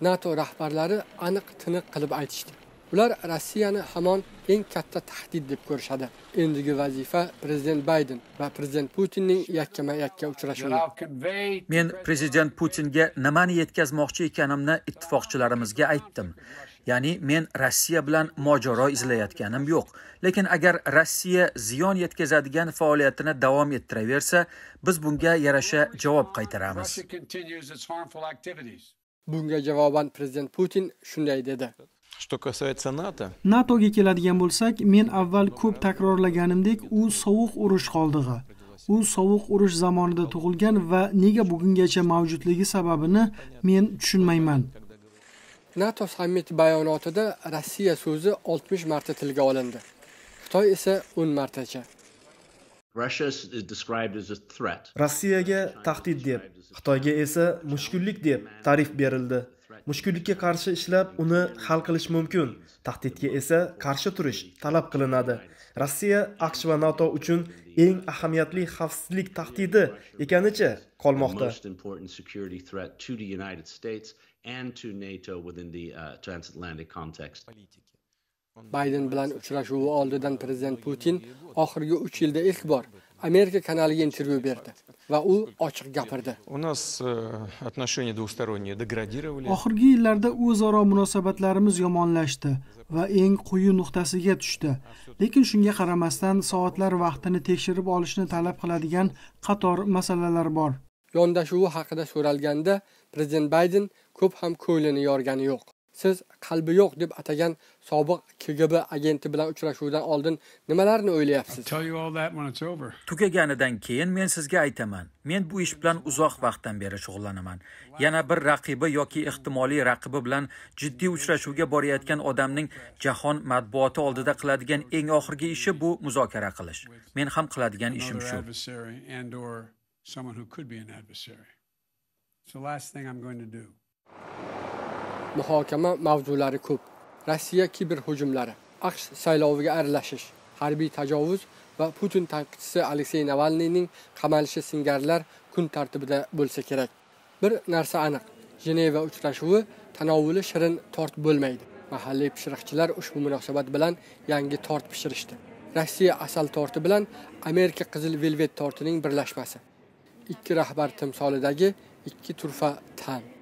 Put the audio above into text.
nato rahbarlari aniq tiniq qilib aytishdi. Ular rossiyani hamon eng katta tahdid deb ko'rishadi. Endigi vazifa prezident bayden va prezident putinning yakkama yakka uchrashuvi men prezident putinga nimani yetkazmoqchi ekanimni ittifoqchilarimizga aytdim. Ya'ni men rossiya bilan mojaro izlayotganim yo'q. Lekin agar rossiya ziyon yetkazadigan faoliyatini davom ettiraversa biz bunga yarasha javob qaytaramiz bunga javoban prezident putin shunday dedi. Что касается НАТО, natoga keladigan bo'lsak men avval ko'p takrorlaganimdek u sovuq urush qoldig'i. U sovuq urush zamonida tug'ilgan va nega bugungacha mavjudligi sababini men tushunmayman. Nato sammiti bayonotida rossiya so'zi 60 marta tilga olindi. Xitoy esa 10 martacha rossiyaga tahdid deb xitoyga esa mushkullik deb ta'rif berildi. Mushkullikka qarshi ishlab uni hal qilish mumkin. Tahdidga esa qarshi turish talab qilinadi. Rossiya aqsh va nato uchun eng ahamiyatli xavfsizlik tahdidi ekanicha The qolmoqda bayden bilan uchrashuvi oldidan prezident putin oxirgi 3 yilda ilk bor amerika kanaliga intervyu berdi va u ochiq gapirdi. У нас э, отношения двусторонние деградировали. oxirgi yillarda o'zaro munosabatlarimiz yomonlashdi va eng quyi nuqtasiga tushdi. Lekin shunga qaramasdan soatlar vaqtini tekshirib olishni talab qiladigan qator masalalar bor. Yondashuvi haqida so'ralganda prezident bayden ko'p ham ko'nglini yorgani yo'q siz qalbi yo'q deb atagan sobiq kgb agenti bilan uchrashuvdan oldin nimalarni o'ylayapsiz? Tugaganidan keyin men sizga aytaman. Men bu ish bilan uzoq vaqtdan beri shug'ullanaman. Yana bir raqibi yoki ehtimoliy raqibi bilan jiddiy uchrashuvga borayotgan odamning jahon matbuoti oldida qiladigan eng oxirgi ishi bu muzokara qilish. Men ham qiladigan ishim shu. It's the last thing I'm going to do. Muhokama mavzulari ko'p. Rossiya kiber hujumlari aqsh sayloviga aralashish harbiy tajovuz va putin tanqidchisi aleksey navalniyning qamalishi singarilar kun tartibida bo'lsa kerak. Bir narsa aniq jeneva uchrashuvi tanovuli shirin tort bo'lmaydi. Mahalliy pishiriqchilar ushbu munosabat bilan yangi tort pishirishdi. Rossiya asal torti bilan amerika qizil velvet tortining birlashmasi. Ikki rahbar timsolidagi ikki turfa tan.